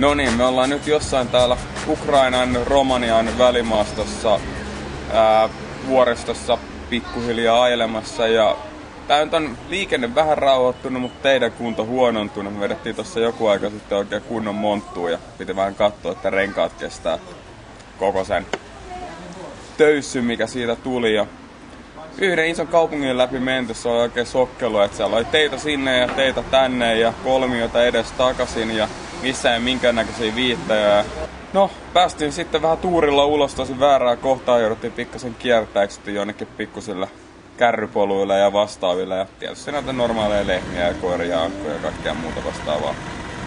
No niin, me ollaan nyt jossain täällä Ukrainan Romanian välimaastossa ää, vuoristossa pikkuhiljaa ailemassa ja Tää nyt on liikenne vähän rauhoittunut, mutta teidän kunto huonontunut. Me vedettiin tuossa joku aika sitten oikein kunnon monttuun ja piti vähän katsoa, että renkaat kestää koko sen töyssy, mikä siitä tuli. Ja yhden ison kaupungin läpi menty, se oli oikein sokkelu, että siellä oli teitä sinne ja teitä tänne ja kolmiota edes takaisin ja missään minkäännäköisiä viittäjä. No, päästiin sitten vähän tuurilla ulos tosi väärää kohtaa, jouduttiin pikkasen kiertää jonnekin pikkusille kärrypoluilla ja vastaavilla. Ja tietysti näitä normaaleja lehmiä ja koiria, ankkoja ja kaikkea muuta vastaavaa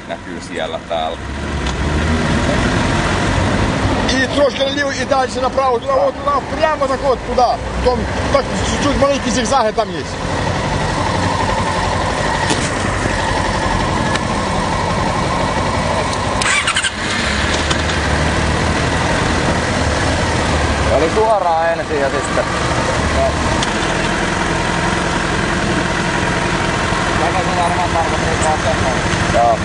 näkyy siellä täällä. И трошки налево и дальше направо, туда, вот туда, прямо так вот туда. Потом так чуть-чуть маленький зигзаг там есть. Eli suoraan ensin ja sitten... Tätä se varmaan tarkoittaa vasemmalle. Joo.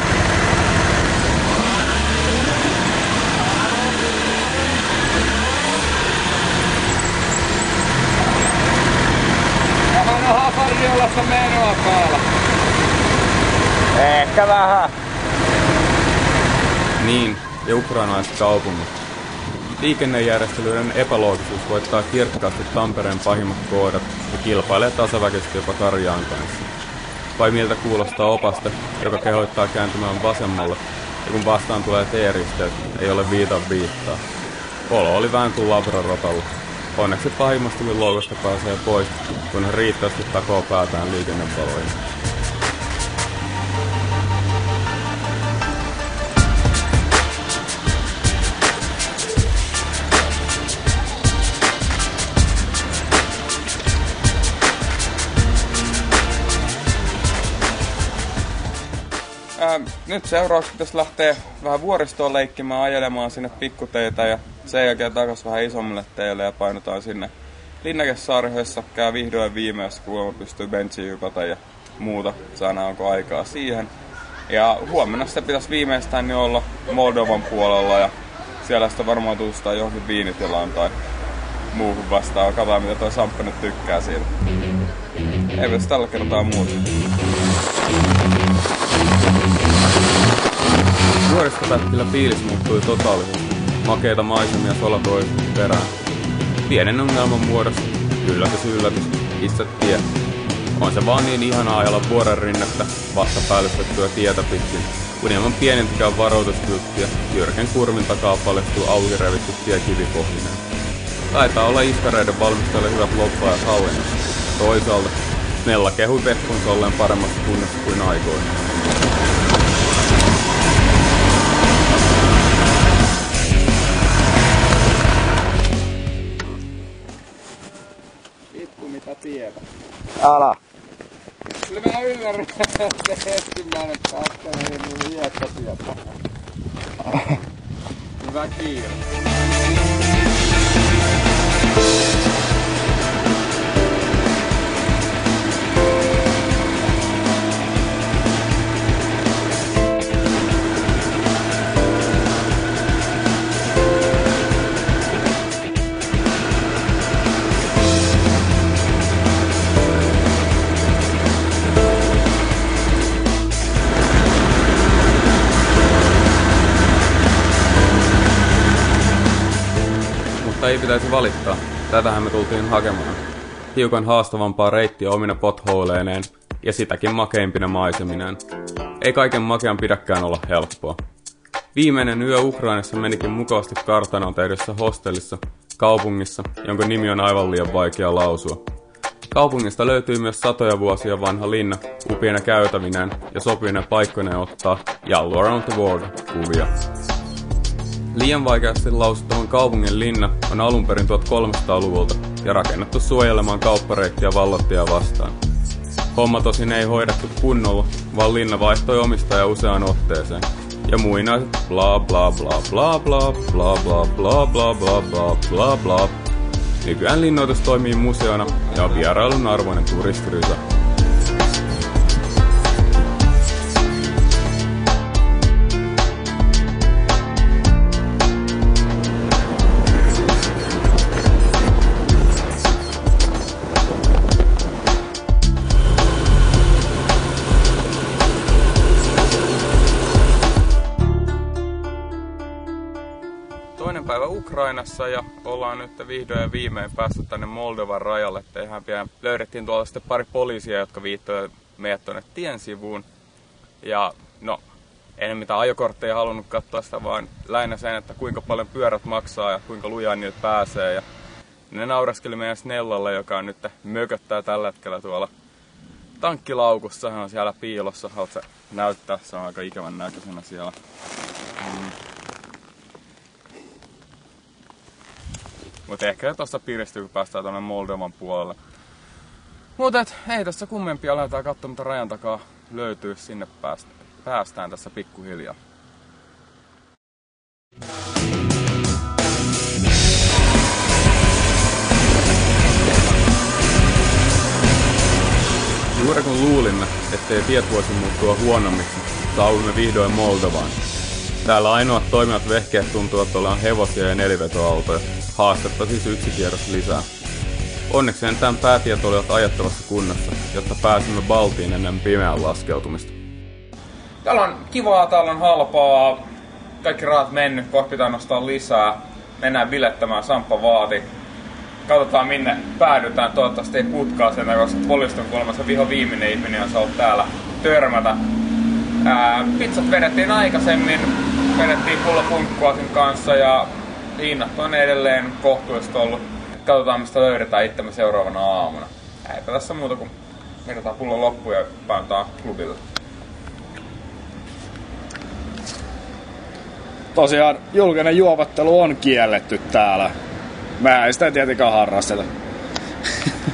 Vähän menoa. Ehkä vähän. Niin, ja ukrainalaiset kaupungit. Liikennejärjestelyiden epäloogisuus voittaa kirkkaasti Tampereen pahimmat koodat ja kilpailee tasaväkisesti jopa Karjaan kanssa. Vai miltä kuulostaa opaste, joka kehottaa kääntymään vasemmalle, ja kun vastaan tulee T-risteys, ei ole viitan viittaa. Olo oli vähän kuin labrarotalla. Onneksi pahimmasta loukosta pääsee pois, kun riittävästi takoo päätään liikennevaloihin. Nyt seuraavaksi pitäisi lähteä vähän vuoristoon leikkimään, ajelemaan sinne pikkuteitä ja sen jälkeen takaisin vähän isommille teille ja painutaan sinne Linnakessaarihössä. Käy vihdoin viimeistä, kun pystyy hypätä ja muuta. Saadaan onko aikaa siihen. Ja huomenna se pitäisi viimeistään niin olla Moldovan puolella ja siellä sitten varmaan tutustaa johonkin viinitilaan tai muuhun vastaan. Katsotaan mitä toi Samppa nyt tykkää siitä. Eipä tällä kertaa muuta. Vuoristopätkillä fiilis muuttui totaalisesti. Makeita maisemia solatoi perään. Pienen ongelman muodossa, yllätys yllätys, itse tie. On se vaan niin ihanaa ajalla vuoren rinnettä vastapäällistettyä tietä pitkin, kun ilman pienintäkään varoituskylttiä jyrken kurvin takaa paljastuu auki revitty tie kivipohjinen. Taitaa olla iskareiden valmistajalle hyvät loppaajat hallinnassa. Toisaalta Nella kehui vehkunsa olleen paremmassa kunnossa kuin aikoina. Ala. Kyllä mä ymmärrän, että ensimmäinen pätkä niin mun hiekka sieltä. Hyvä kiire. Mutta ei pitäisi valittaa. Tätähän me tultiin hakemaan. Hiukan haastavampaa reittiä omina potholeineen ja sitäkin makeimpina maisemineen. Ei kaiken makean pidäkään olla helppoa. Viimeinen yö Ukrainassa menikin mukavasti kartanoon tehdyssä hostellissa, kaupungissa, jonka nimi on aivan liian vaikea lausua. Kaupungista löytyy myös satoja vuosia vanha linna, upiina käytävineen ja sopivine paikkoineen ottaa Jallu Around the World kuvia. Liian vaikeasti lausuttavan kaupungin linna on alun perin 1300-luvulta ja rakennettu suojelemaan kauppareittiä vallottia vastaan. Homma tosin ei hoidettu kunnolla, vaan linna vaihtoi omistaja useaan otteeseen. Ja muinaiset bla bla bla bla bla bla bla bla bla bla bla bla bla. Nykyään linnoitus toimii museona ja on vierailun arvoinen turistirysä. Ukrainassa ja ollaan nyt vihdoin ja viimein päästy tänne Moldovan rajalle. Tehän pian löydettiin tuolla sitten pari poliisia, jotka viittoivat meidät tuonne tien sivuun. Ja no, en mitään ajokortteja halunnut katsoa sitä, vaan lähinnä sen, että kuinka paljon pyörät maksaa ja kuinka lujaa niille pääsee. Ja ne nauraskeli meidän Snellalle, joka on nyt mököttää tällä hetkellä tuolla tankkilaukussa. Hän on siellä piilossa. Haluatko näyttää? Se on aika ikävän näköisenä siellä. Mm. Mutta ehkä tuossa piristyy, kun päästään tuonne Moldovan puolelle. Mutta ei tässä kummempia, aletaan katsoa mitä rajan takaa löytyy sinne päästä. Päästään tässä pikkuhiljaa. Juuri kun luulimme, ettei tiet voisi muuttua huonommiksi, saavuimme vihdoin Moldovaan. Täällä ainoat toimivat vehkeet tuntuvat olevan hevosia ja nelivetoautoja. Haastetta siis yksi kierros lisää. Onneksi tämän päätiet olivat ajattavassa kunnossa, jotta pääsimme Baltiin ennen pimeän laskeutumista. Täällä on kivaa, täällä on halpaa, kaikki rahat mennyt, kohta pitää nostaa lisää. Mennään bilettämään, Samppa vaati. Katsotaan minne päädytään, toivottavasti ei putkaa sen, koska poliisit on kuulemassa viho viimeinen ihminen, on täällä törmätä. Ää, pizzat vedettiin aikaisemmin, vedettiin pullo punkkuasin kanssa ja hinnat on edelleen kohtuullista ollut. Katsotaan mistä löydetään itsemme seuraavana aamuna. Eipä tässä muuta kuin vedetään pullo loppuun ja pääntää klubille. Tosiaan julkinen juovattelu on kielletty täällä. Mä en sitä tietenkään harrasteta.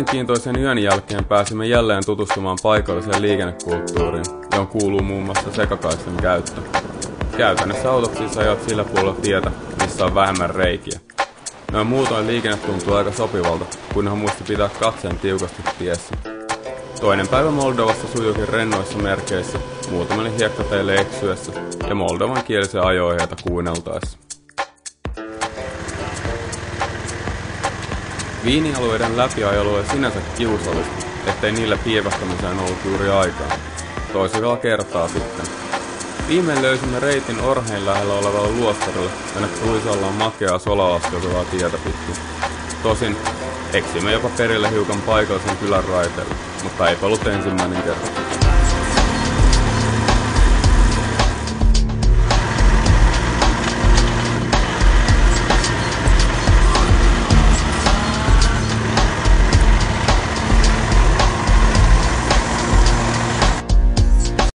Mielenkiintoisen yön jälkeen pääsimme jälleen tutustumaan paikalliseen liikennekulttuuriin, johon kuuluu muun muassa sekakaisten käyttö. Käytännössä autot siis ajat sillä puolella tietä, missä on vähemmän reikiä. Noin muutoin liikenne tuntuu aika sopivalta, kunhan muisti pitää katseen tiukasti tiessä. Toinen päivä Moldovassa sujuukin rennoissa merkeissä, muutamille hiekkateille eksyessä ja moldovan kielisiä ajo kuunneltaessa. Viinialueiden läpiajelu on sinänsä kiusallista, ettei niillä pievästämiseen ollut juuri aikaa. Toisella kertaa sitten. Viimein löysimme reitin Orhein lähellä olevalle luostarille, jonne olla makeaa solalaskevaa tietä pitkin. Tosin eksimme jopa perille hiukan paikallisen kylän raiteille, mutta ei ollut ensimmäinen kerta.